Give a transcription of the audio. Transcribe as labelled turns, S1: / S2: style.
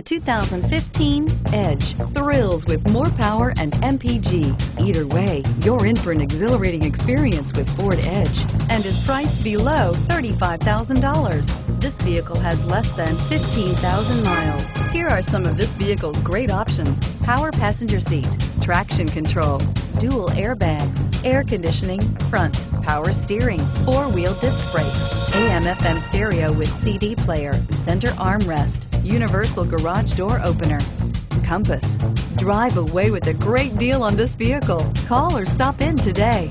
S1: The 2015 Edge thrills with more power and MPG. Either way, you're in for an exhilarating experience with Ford Edge and is priced below $35,000. This vehicle has less than 15,000 miles. Here are some of this vehicle's great options. Power passenger seat, traction control, dual airbags, air conditioning, front, power steering, four-wheel disc brakes, AM FM stereo with CD player, center armrest, universal garage door opener, compass. Drive away with a great deal on this vehicle. Call or stop in today.